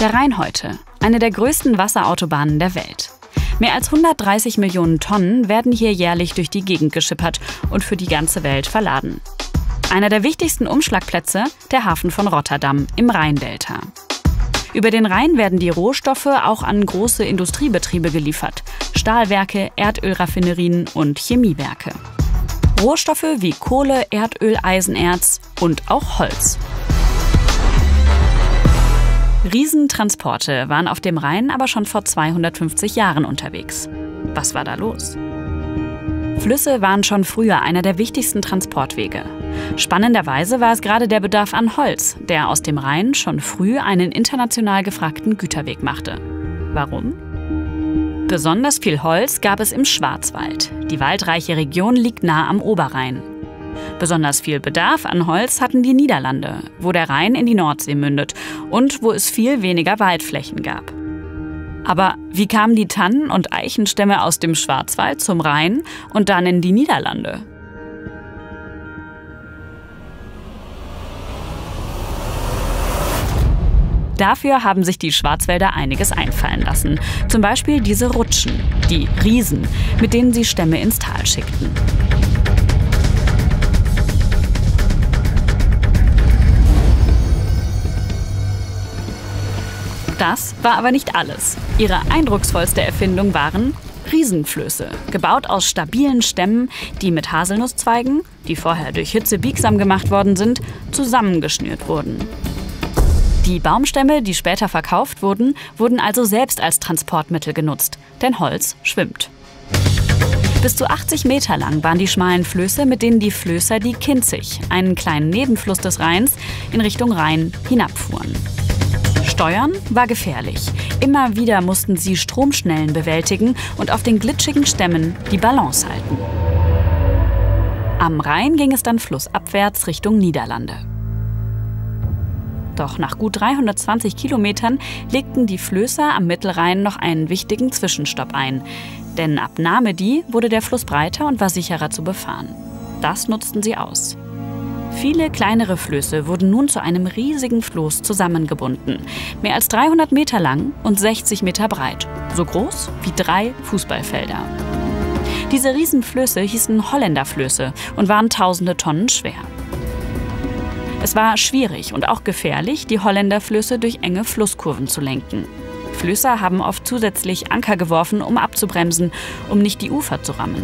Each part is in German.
Der Rhein heute, eine der größten Wasserautobahnen der Welt. Mehr als 130 Millionen Tonnen werden hier jährlich durch die Gegend geschippert und für die ganze Welt verladen. Einer der wichtigsten Umschlagplätze, der Hafen von Rotterdam im Rheindelta. Über den Rhein werden die Rohstoffe auch an große Industriebetriebe geliefert. Stahlwerke, Erdölraffinerien und Chemiewerke. Rohstoffe wie Kohle, Erdöl, Eisenerz und auch Holz. Riesentransporte waren auf dem Rhein aber schon vor 250 Jahren unterwegs. Was war da los? Flüsse waren schon früher einer der wichtigsten Transportwege. Spannenderweise war es gerade der Bedarf an Holz, der aus dem Rhein schon früh einen international gefragten Güterweg machte. Warum? Besonders viel Holz gab es im Schwarzwald. Die waldreiche Region liegt nah am Oberrhein. Besonders viel Bedarf an Holz hatten die Niederlande, wo der Rhein in die Nordsee mündet und wo es viel weniger Waldflächen gab. Aber wie kamen die Tannen- und Eichenstämme aus dem Schwarzwald zum Rhein und dann in die Niederlande? Dafür haben sich die Schwarzwälder einiges einfallen lassen. Zum Beispiel diese Rutschen, die Riesen, mit denen sie Stämme ins Tal schickten. Das war aber nicht alles. Ihre eindrucksvollste Erfindung waren Riesenflöße, gebaut aus stabilen Stämmen, die mit Haselnusszweigen, die vorher durch Hitze biegsam gemacht worden sind, zusammengeschnürt wurden. Die Baumstämme, die später verkauft wurden, wurden also selbst als Transportmittel genutzt, denn Holz schwimmt. Bis zu 80 Meter lang waren die schmalen Flöße, mit denen die Flößer die Kinzig, einen kleinen Nebenfluss des Rheins, in Richtung Rhein hinabfuhren. Steuern war gefährlich. Immer wieder mussten sie Stromschnellen bewältigen und auf den glitschigen Stämmen die Balance halten. Am Rhein ging es dann flussabwärts Richtung Niederlande. Doch nach gut 320 Kilometern legten die Flößer am Mittelrhein noch einen wichtigen Zwischenstopp ein. Denn ab Namedi wurde der Fluss breiter und war sicherer zu befahren. Das nutzten sie aus. Viele kleinere Flöße wurden nun zu einem riesigen Floß zusammengebunden. Mehr als 300 Meter lang und 60 Meter breit. So groß wie drei Fußballfelder. Diese Riesenflöße hießen Holländerflöße und waren tausende Tonnen schwer. Es war schwierig und auch gefährlich, die Holländerflöße durch enge Flusskurven zu lenken. Flößer haben oft zusätzlich Anker geworfen, um abzubremsen, um nicht die Ufer zu rammen.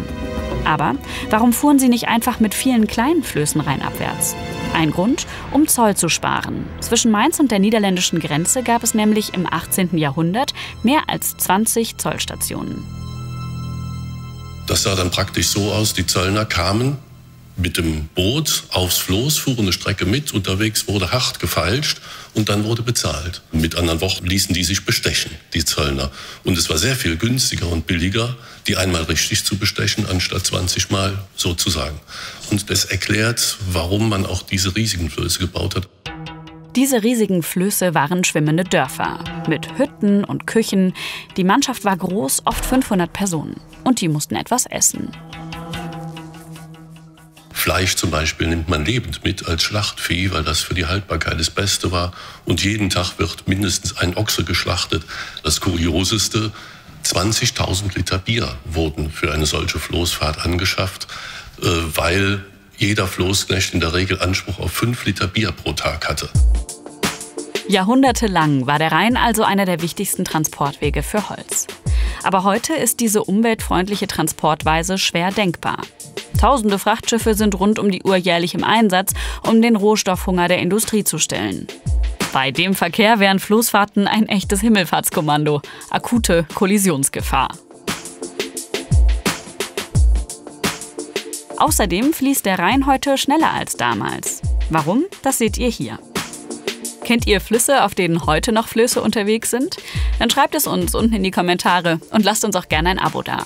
Aber warum fuhren sie nicht einfach mit vielen kleinen Flößen rheinabwärts? Ein Grund, um Zoll zu sparen. Zwischen Mainz und der niederländischen Grenze gab es nämlich im 18. Jahrhundert mehr als 20 Zollstationen. Das sah dann praktisch so aus, die Zöllner kamen mit dem Boot aufs Floß, fuhren eine Strecke mit, unterwegs wurde hart gefeilscht und dann wurde bezahlt. Mit anderen Worten ließen die sich bestechen, die Zöllner. Und es war sehr viel günstiger und billiger, die einmal richtig zu bestechen, anstatt 20 Mal sozusagen. Und das erklärt, warum man auch diese riesigen Flöße gebaut hat. Diese riesigen Flöße waren schwimmende Dörfer mit Hütten und Küchen. Die Mannschaft war groß, oft 500 Personen. Und die mussten etwas essen. Fleisch zum Beispiel nimmt man lebend mit als Schlachtvieh, weil das für die Haltbarkeit das Beste war. Und jeden Tag wird mindestens ein Ochse geschlachtet. Das Kurioseste, 20.000 Liter Bier wurden für eine solche Floßfahrt angeschafft, äh, weil jeder Floßknecht in der Regel Anspruch auf 5 Liter Bier pro Tag hatte. Jahrhundertelang war der Rhein also einer der wichtigsten Transportwege für Holz. Aber heute ist diese umweltfreundliche Transportweise schwer denkbar. Tausende Frachtschiffe sind rund um die Uhr jährlich im Einsatz, um den Rohstoffhunger der Industrie zu stillen. Bei dem Verkehr wären Floßfahrten ein echtes Himmelfahrtskommando. Akute Kollisionsgefahr. Außerdem fließt der Rhein heute schneller als damals. Warum? Das seht ihr hier. Kennt ihr Flüsse, auf denen heute noch Flöße unterwegs sind? Dann schreibt es uns unten in die Kommentare und lasst uns auch gerne ein Abo da.